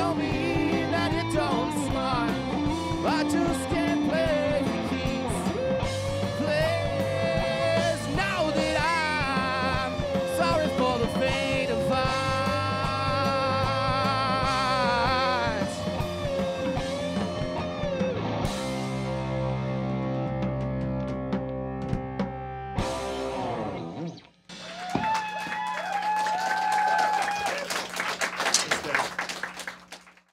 tell me.